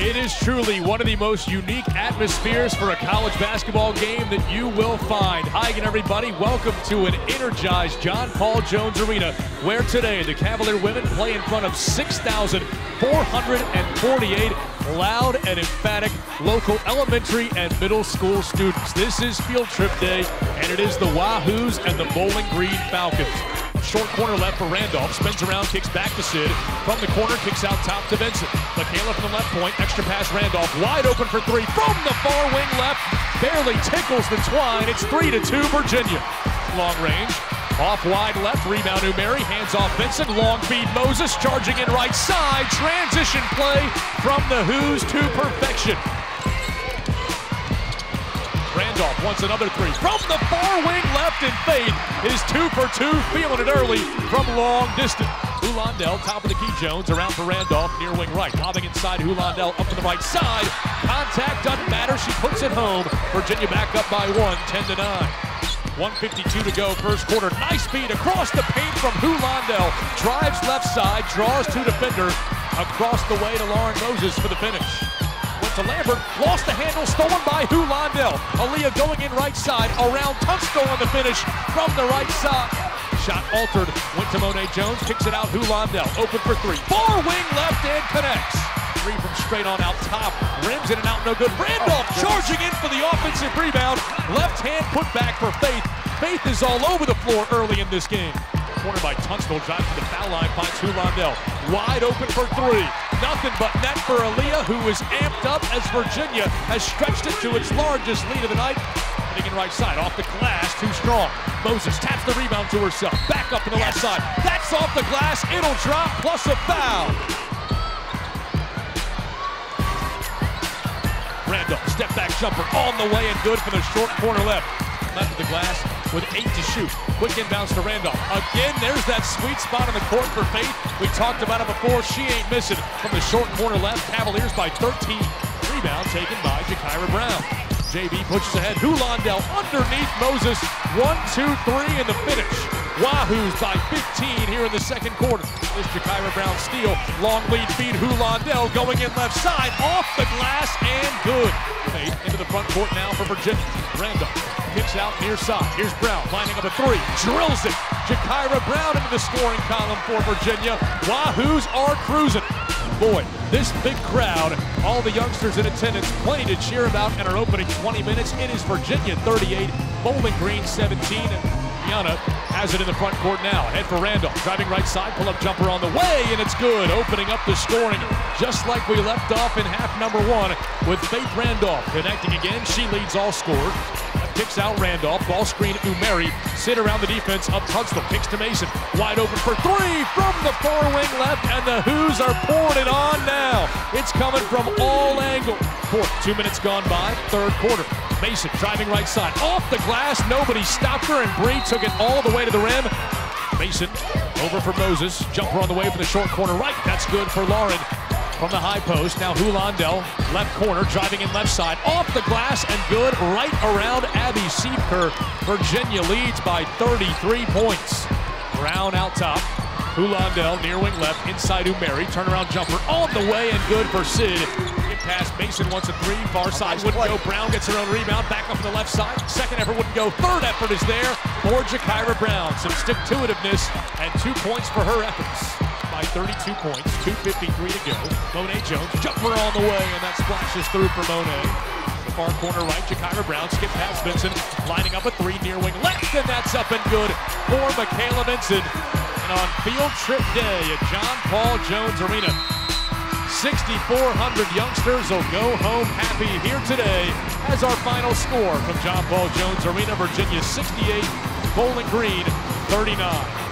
It is truly one of the most unique atmospheres for a college basketball game that you will find. Hi again, everybody. Welcome to an energized John Paul Jones Arena, where today the Cavalier women play in front of 6,448 loud and emphatic local elementary and middle school students. This is field trip day, and it is the Wahoos and the Bowling Green Falcons. Short corner left for Randolph. Spins around, kicks back to Sid. From the corner, kicks out top to Venson. Mikayla from the left point. Extra pass Randolph. Wide open for three. From the far wing left. Barely tickles the twine. It's 3 to 2 Virginia. Long range. Off wide left. Rebound Umeri. Hands off Venson. Long feed Moses. Charging in right side. Transition play from the Hoos to perfection. Another three. From the far wing left in faith is two for two, feeling it early from long distance. Huland El, top of the key, Jones around for Randolph, near wing right. Lobbing inside Huland El up to the right side. Contact doesn't matter, she puts it home. Virginia back up by one, 10 to 9. 152 to go, first quarter. Nice feed across the paint from Huland El. Drives left side, draws two defenders across the way to Lauren Moses for the finish to Lambert. Lost the handle, stolen by Hulandel. Aliyah going in right side, around Tunstall on the finish from the right side. Shot altered, went to Monet Jones, kicks it out, Huland El, open for three. Far wing left and connects. Three from straight on out top, rims in and out, no good. Randolph oh, charging in for the offensive rebound. Left hand put back for Faith. Faith is all over the floor early in this game. Corner by Tunstall, drives to the foul line, finds Huland El. Wide open for three. Nothing but net for Aliyah, who is amped up as Virginia has stretched it to its largest lead of the night. Hitting in right side, off the glass, too strong. Moses taps the rebound to herself. Back up to the left side. That's off the glass. It'll drop, plus a foul. Randolph, step back jumper on the way and good for the short corner left. Left of the glass with eight to shoot. Quick inbounds to Randolph. Again, there's that sweet spot on the court for Faith. We talked about it before. She ain't missing from the short corner left. Cavaliers by 13. Rebound taken by Jakira Brown. JB pushes ahead. Huland El underneath Moses. One, two, three, and the finish. Wahoos by 15 here in the second quarter. This Jakira Brown steal. Long lead feed. Huland El going in left side. Off the glass and good. Faith into the front court now for Virginia. Randolph Kicks out near side. Here's Brown lining up a three. Drills it. Jakira Brown into the scoring column for Virginia. Wahoos are cruising. Boy, this big crowd, all the youngsters in attendance, plenty to cheer about in our opening 20 minutes. It is Virginia 38, Bowling Green 17. Gianna has it in the front court now. Head for Randolph. Driving right side. Pull up jumper on the way, and it's good. Opening up the scoring just like we left off in half number one with Faith Randolph. Connecting again. She leads all scorers. Kicks out Randolph. Ball screen Umeri. Sit around the defense up Tunstall. Kicks to Mason. Wide open for three from the far wing left. And the Hoos are pouring it on now. It's coming from all angles. Fourth, two minutes gone by. Third quarter. Mason driving right side. Off the glass. Nobody stopped her. And Bree took it all the way to the rim. Mason over for Moses. Jumper on the way for the short corner right. That's good for Lauren from the high post. Now Huland El, left corner, driving in left side, off the glass and good right around Abby Siepker. Virginia leads by 33 points. Brown out top. Huland El near wing left, inside Umeri. Turnaround jumper on the way and good for Sid. Get past Mason wants a three, far side wouldn't go. Brown gets her own rebound, back up to the left side. Second effort wouldn't go. Third effort is there for Jakira Brown. Some stick-to-itiveness and two points for her efforts by 32 points, 2.53 to go. Monet Jones, jumper on the way, and that splashes through for Monet. The far corner right, Jakira Brown, skip past Venson, lining up a three near wing left, and that's up and good for Mikayla Venson. And on field trip day at John Paul Jones Arena, 6,400 youngsters will go home happy here today as our final score from John Paul Jones Arena, Virginia 68, Bowling Green 39.